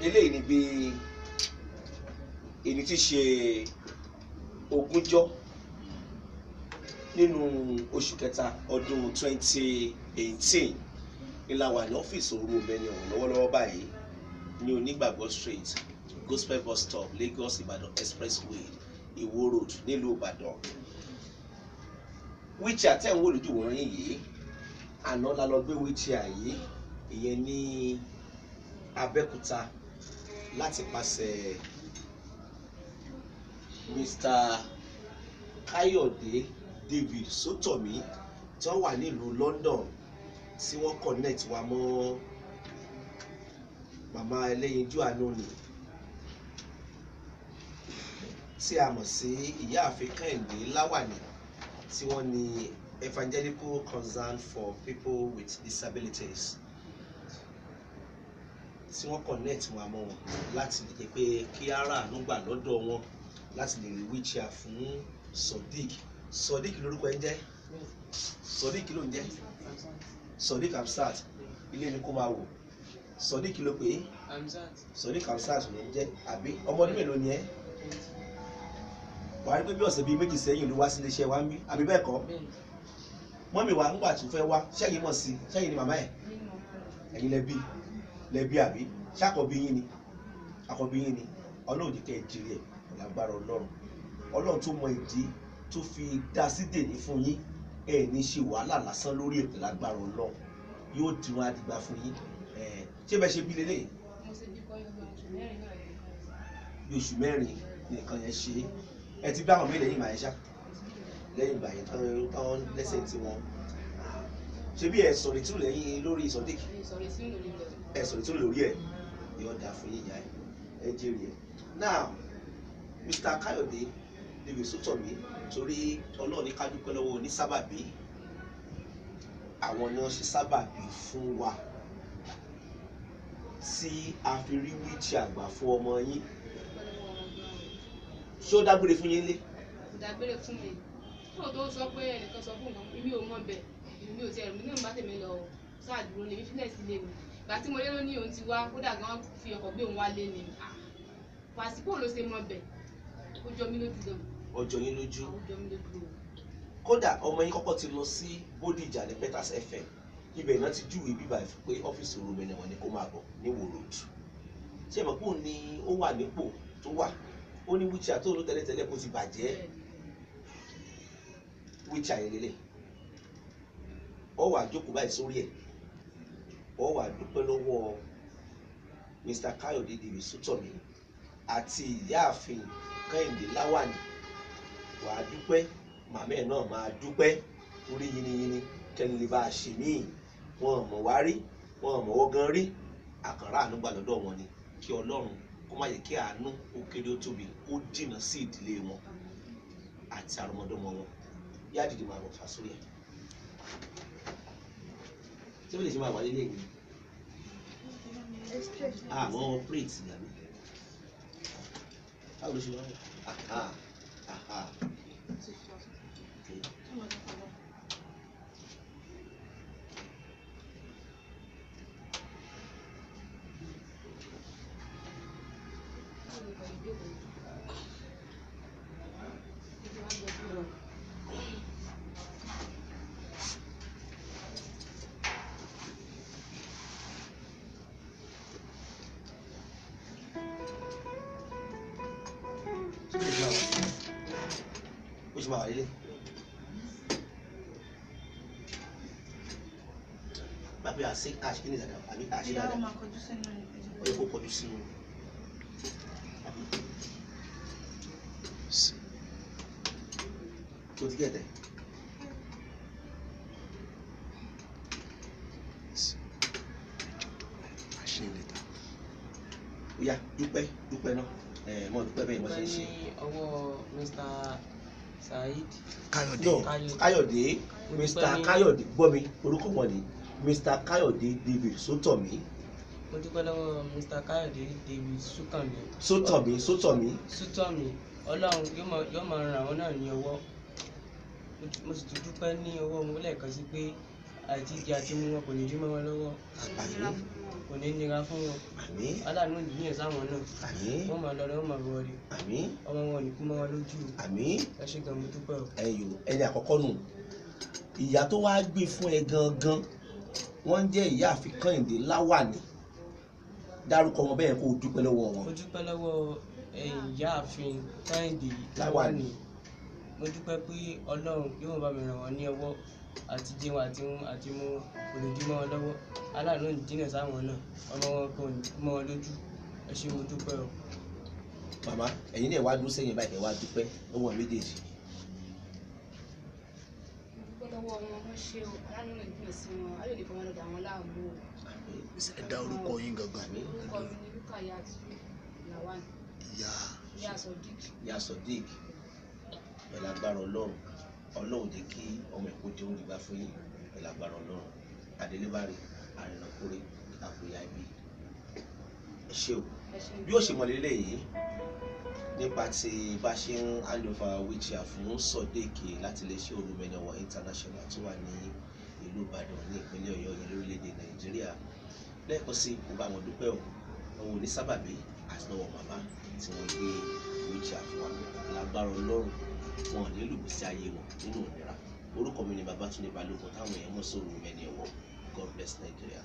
gbé èyí tí ṣe ogúnjọ́ nínú oṣù kẹta ọdún 2018 ńlá wà ní ọ́fíìsì òru mẹ́ni ọ̀hún lọ́wọ́lọ́wọ́ báyìí ní onígbàgbọ́ street gospel bus stop lagos ibadan expressway iwo road nílùú ìbàdàn. Wò lójú wòran yìí àná la lọ gbé wheelchair yìí ìyẹn ní abẹ́òkúta láti pàṣẹ mr káyọ̀dé david sótọ̀mí tí wọ́n wà nílùú london tí wọ́n connect wa mọ́ màmá ẹlẹ́yinjú àánú ni. Tí a mọ̀ sí ìyáàfin kẹ́hìndé láwàní tí wọ́n ní evangelical concern for people with disabilities tí wọ́n connect wa mọ́ wọn láti lè jẹ́ pé kí ara àánú gbà lọ́dọ̀ wọn láti lè rí wheelchair fún sodiq. Sodiq lórúkọ ẹ jẹ́? Sodiq ló ń jẹ́? Sodiq hamsat ilé ni kó máa wò. Sodiq ló pé sodiq hamsat ló ń jẹ́ àbí? Ọmọ ọdún mélòó ni ẹ́? Wàá rí pé bí ọ̀sẹ̀ bíi méjì sẹ́yìn ló wá sí iléeṣẹ́ wa ń bí àbí bẹ́ẹ̀ kọ́? Mọ́mì wa ńgbà tó fẹ́ wá sẹ́yìn mọ̀ sí sẹ́yìn ni màmá ẹ̀? Ẹ̀yin lẹ́bí lẹ́bí àbí? Ṣàkọ́bí yín ni? Àkọ́bí yín ni. Ọlọ́run jẹ́ kẹ́ ẹ jìrì ẹ̀ lágbára ọlọ́run. Ọlọ́run tó mọ ìdí tó fi dá sí dèní fún yín ẹ̀ ní ṣe wàhálà lásán lórí ètò lágbára ọlọ́run. Yóò dìrún àdìgbà fún yín. Ẹ̀ ṣé bẹ́ẹ̀ ṣe bí lélẹ̀? Oṣù mẹ́rin nìkan yẹn ṣe. Ẹ ti bá àwọn mi lẹ́yìn ìgbà ṣá. Lẹ́yìn ìgbà yẹn tán lẹ́sẹ̀ tí wọ́n ṣe bí ẹ sọ̀rọ̀ ìtú lẹ́yìn lórí sodiq ẹ sọ̀rọ̀ ìtú lórí ẹ̀ yóò dà fún yíyá ẹ ẹ jèrè ẹ. Now mr kayode david sotomi torí ọlọ́ọ̀ni ká dúpẹ́ lọ́wọ́ ní sábàbí àwọn ni wọ́n ṣe sábàbí fún wa. Tí a fi rí wíìchì àgbà fún ọmọ yín. Ṣé ó dágbére fún yín lé? Ìdágbére fún mi. Fún tó sọ pé ẹnìkan sọ fún wọn èmi ò mọ bẹ èmi ò tiẹ̀ mi náà bá lọ sáàdúró lèmi fílẹ̀ sílé mi ìgbà tí mo lé lónìí òun ti wá kódà gan fi ọkọ̀ gbé òun wá lé ni pàṣípò ló ṣe mọ bẹ. Ó jọ mí lójú gan. Yín ó jọ mí lójú kódà ọmọ yín kọ́kọ́ ti lọ sí bódìjà ní peters fm ibẹ̀ náà ti júwèé bíbá ẹ̀ pé ọ́fíìsì orúmọ wọn ni kó máa bọ̀ ní road. Ṣé ẹ mọ̀ pé òun ni ó wà nípò tó wà? Ó ní wíṣà tó ló tẹ́lẹ̀tẹ́lẹ̀ kó ti bàjẹ́. Wíṣà lélẹ̀. Ọ wà jókòó báyìí sórí ẹ̀ ọ wà dúpẹ́ lọ́wọ́ mr. Káyọ̀dé david sutọ̀mí àti ìyáàfin kẹ́hìndé láwàní. Wàá dúpẹ́ màmá ẹ̀ náà máa dúpẹ́ orí yiniyini kẹ́ni lè bá a ṣe míì wọn mọ̀ wá rí wọn mọ̀ wọ́n gan rí. Àkàrà àánú gbà lọ́dọ̀ wọn ni kí ọlọ́run kó má yẹ kí àánú ó kéré ó tóbi ó jìnnà sí ìdílé wọn àti àrọmọdọ́mọ wọn. Yá máa bọ̀ fà sórí tí wọ́n lè ṣe máa wà nílé ìwé? Àmọ́ plate ìyàwó báwo ló ṣe wá wọ̀ aha aha. Okay. Ó ṣe máa wà nílé. bàbá àṣẹ àṣẹ ní ìdàgbà àbí àṣẹ Ìyá dáadáa ọmọ akọjú sínú ni. ó yẹ kó kọjú sínú. tó ti gẹ̀tẹ̀. ó yá dúpẹ́ dúpẹ́ náà ẹ̀ mọ̀ dúpẹ́ bẹ́ẹ̀ mọ̀ ṣe ń ṣe. ní ọwọ́ mr Káyọ̀dé. káyọ̀dé Mo mr káyọ̀dé gbọ́ mi orúkọ wọn ni mr káyọ̀dé david sótọ̀mí. Mo dúpẹ́ lọ́wọ́ mr káyọ̀dé david súnkànmí sótọ̀mí sótọ̀mí. Sútọ̀mí ọlọ́run yóò máa- ran àwọn náà ní ọwọ́. Mo- mo sì tún dúpẹ́ ní ọwọ́ wọn lẹ́ẹ̀kan sí pé àti ìjẹ àti mú wọn kò ní dí mọ́ wọn lọ́wọ́. Kò ní nira fún wọn. Aláàánú ìdíyẹn sáwọn náà. Wọ́n máa lọ wọ́n máa bọ̀ àmín. Ọmọ wọn ò ní kú mọ́ wọn lójú. Ẹ ṣe gan mo dúpẹ́ o. ẹyọ ẹni àkọ́kọ́ nù. Ìyá tó wáá gbé fún ẹ gangan wọ́n ń jẹ́ ìyá àfi Kẹ́hìndé Láwàní. Dárúkọ wọn bẹ́ẹ̀ kó o dúpẹ́ lọ́wọ́ wọn. Mo dúpẹ́ lọ́wọ́ ìyáàfin Kẹ́hìndé Láwàní. Láwàní. Mo dúpẹ́ pé ọlọ́run yóò bá mi ràn wọ́n ní ọwọ́ àti jẹun àti mú àti mú olùdímọ́ wọn lọ́wọ́. Aláàánú ìdínà sáwọn náà ọmọ wọn kò ní kú mọ́ wọn lójú. Ẹ ṣé mo dúpẹ́ o. màmá ẹ̀yin náà wá dúró sẹ́yìn báyìí ẹ wá dúpẹ́ lọ́wọ́ méjèèjì. Lọ́wọ́ wọn wọ́n ṣe o. Aláàánú rẹ̀ gbìyànjú sí wọn ayọ̀ lè fọwọ́ lọ́dọ̀ àwọn láàmú o. ẹ dá orúkọ yín gangan. Àmín. Orúkọ mi ni Rukayat Lawan. Ìyá ìyá Sodiq. Ìyá Sodiq. Pẹ̀lú agbára ọlọ́run ọlọ́run jẹ́ kí ọmọ ẹ̀kọ́ jẹ́ òun ìgbà fún yín pẹ̀lú agbára ọlọ́run. Adélébárì àrìnàkúrẹ́ àpòyà ibi. Ẹ ṣé o. Bí ó ṣe mọ̀ lélẹ̀ yìí nípa tí bá ṣe ń handover wheelchair fún Sodiq láti lè ṣe olùmẹ̀nẹ̀wọ̀ international tó wà ní ìlú Ìbàdàn ní ìpínlẹ̀ Ọ̀yọ́ yẹn lórílẹ̀‐èdè Nàìjíríà. Lẹ́ẹ̀kan sí kó bá wọn dúpẹ́ o. Àwọn onísábàbí àti lọ́wọ́ màmá tí wọ́n gbé wheelchair fún wa. Lágbára Ọlọ́run wọn ò nílò gbèsè ayé wọn nínú ìnira orúkọ mi ni Babátúndé Balógun táwọn èèyàn mọ̀ sí olùmẹ̀nẹ̀wọ̀ God bless Nigeria.